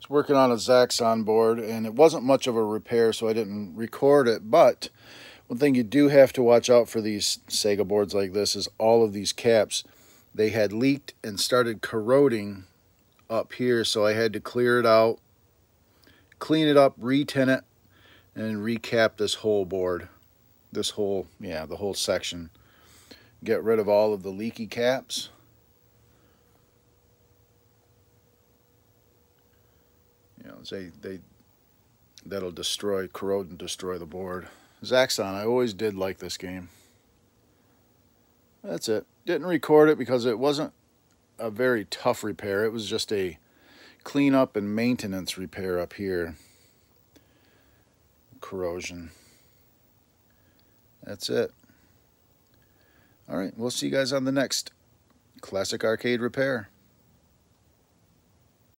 was working on a Zaxxon board and it wasn't much of a repair so I didn't record it. But one thing you do have to watch out for these Sega boards like this is all of these caps they had leaked and started corroding up here so I had to clear it out clean it up retin it and recap this whole board this whole yeah the whole section. Get rid of all of the leaky caps you they, they, that'll destroy, corrode and destroy the board. Zaxxon, I always did like this game. That's it. Didn't record it because it wasn't a very tough repair. It was just a cleanup and maintenance repair up here. Corrosion. That's it. All right, we'll see you guys on the next Classic Arcade Repair.